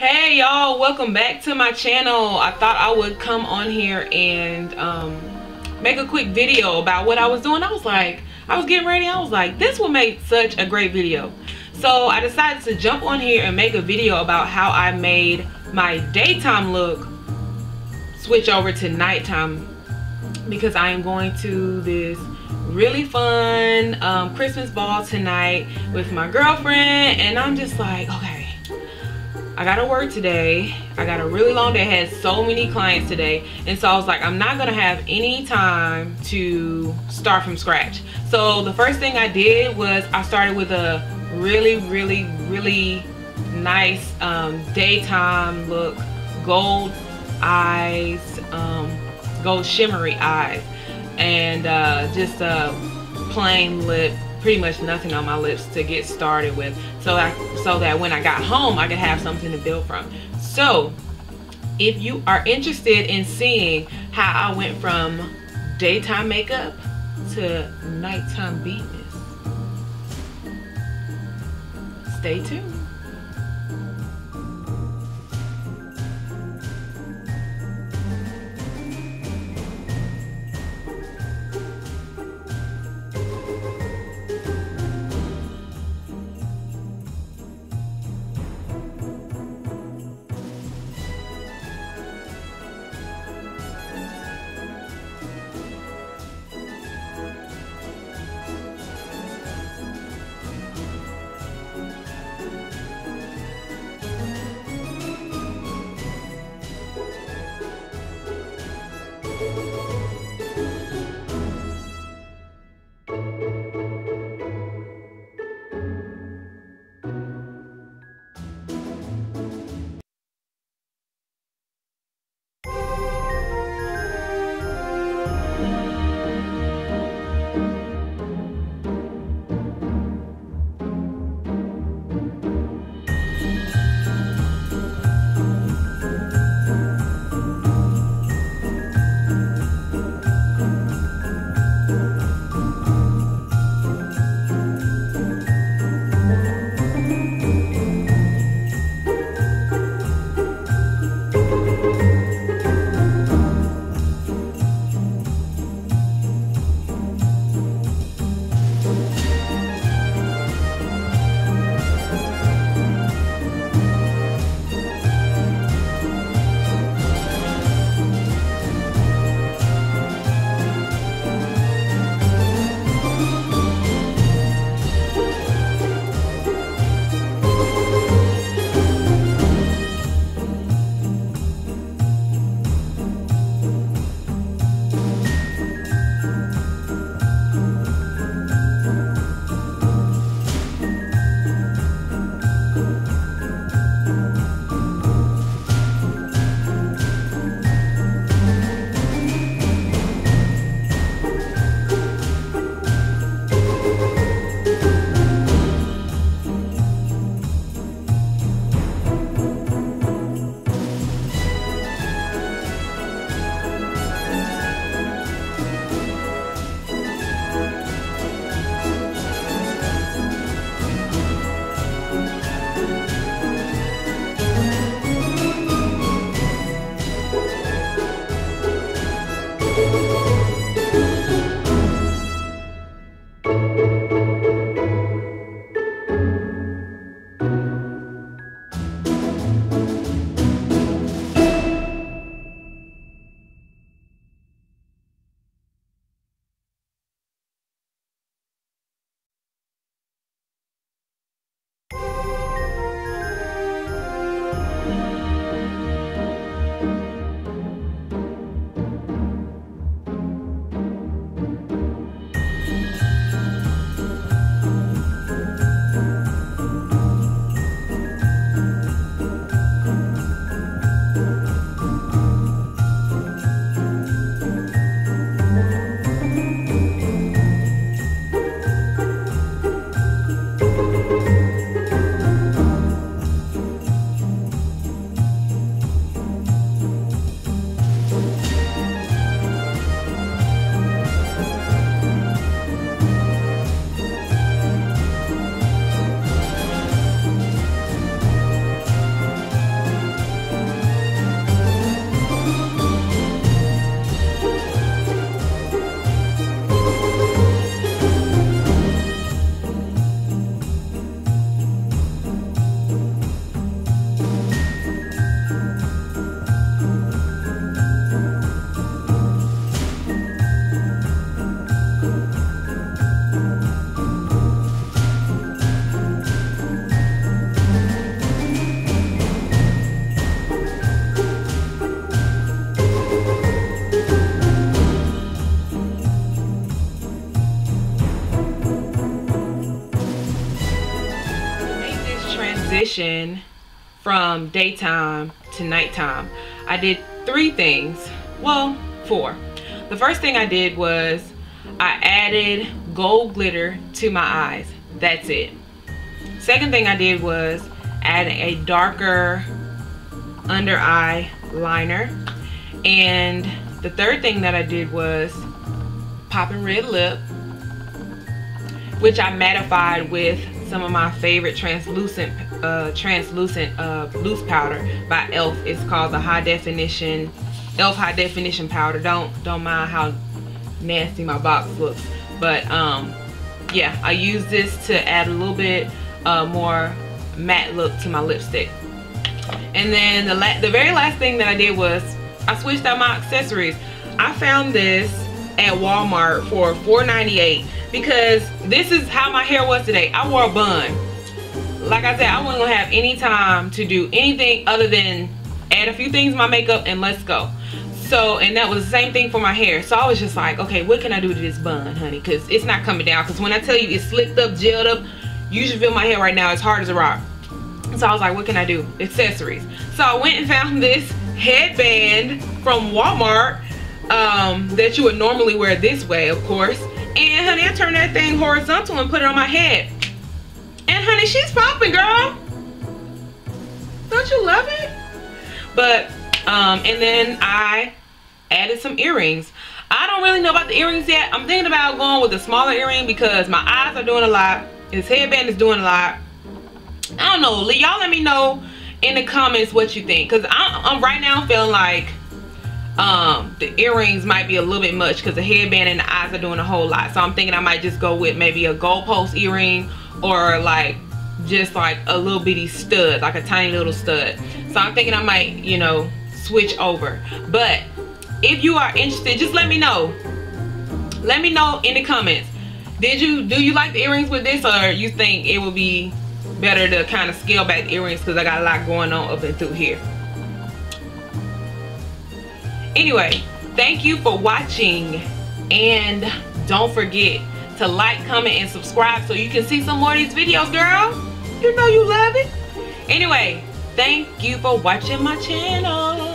Hey y'all, welcome back to my channel. I thought I would come on here and um, make a quick video about what I was doing. I was like, I was getting ready. I was like, this will make such a great video. So I decided to jump on here and make a video about how I made my daytime look switch over to nighttime because I am going to this really fun um, Christmas ball tonight with my girlfriend and I'm just like, okay, I gotta work today. I got a really long day. I had so many clients today. And so I was like, I'm not gonna have any time to start from scratch. So the first thing I did was I started with a really, really, really nice um, daytime look. Gold eyes, um, gold shimmery eyes. And uh, just a plain lip pretty much nothing on my lips to get started with so I, so that when I got home I could have something to build from. So if you are interested in seeing how I went from daytime makeup to nighttime beatness stay tuned transition from daytime to nighttime, I did three things. Well, four. The first thing I did was I added gold glitter to my eyes. That's it. Second thing I did was adding a darker under eye liner. And the third thing that I did was popping red lip, which I mattified with some of my favorite translucent uh, translucent uh, loose powder by e.l.f. It's called the High Definition e.l.f. High Definition Powder. Don't don't mind how nasty my box looks, but um, yeah, I use this to add a little bit uh, more matte look to my lipstick. And then the the very last thing that I did was I switched out my accessories. I found this at Walmart for $4.98 because this is how my hair was today. I wore a bun. Like I said, I wasn't gonna have any time to do anything other than add a few things to my makeup and let's go. So, and that was the same thing for my hair. So I was just like, okay, what can I do to this bun, honey? Because it's not coming down. Because when I tell you it's slicked up, gelled up, you should feel my hair right now. It's hard as a rock. So I was like, what can I do? Accessories. So I went and found this headband from Walmart um, that you would normally wear this way, of course. And honey, I turned that thing horizontal and put it on my head. And honey, she's popping, girl. Don't you love it? But, um, and then I added some earrings. I don't really know about the earrings yet. I'm thinking about going with a smaller earring because my eyes are doing a lot. This headband is doing a lot. I don't know. Y'all let me know in the comments what you think. Because I'm, I'm right now feeling like um, the earrings might be a little bit much because the headband and the eyes are doing a whole lot. So I'm thinking I might just go with maybe a gold post earring or like just like a little bitty stud, like a tiny little stud. So I'm thinking I might, you know, switch over. But if you are interested, just let me know. Let me know in the comments. Did you, do you like the earrings with this or you think it would be better to kind of scale back the earrings because I got a lot going on up and through here. Anyway, thank you for watching and don't forget to like, comment, and subscribe so you can see some more of these videos, girl. You know you love it. Anyway, thank you for watching my channel.